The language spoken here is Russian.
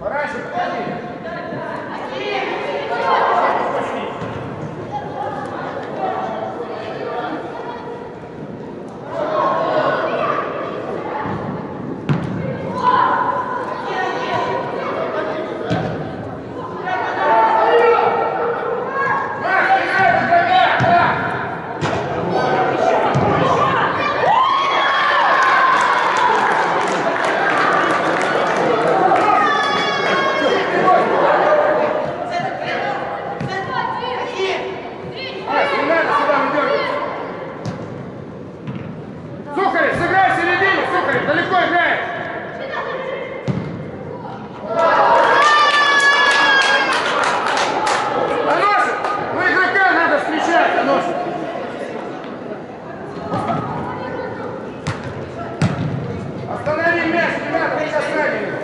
Парашек, подожди! Далеко играет! Аношин! Ну игрока надо встречать, Аношин! Останови мяч, не надо прикасание!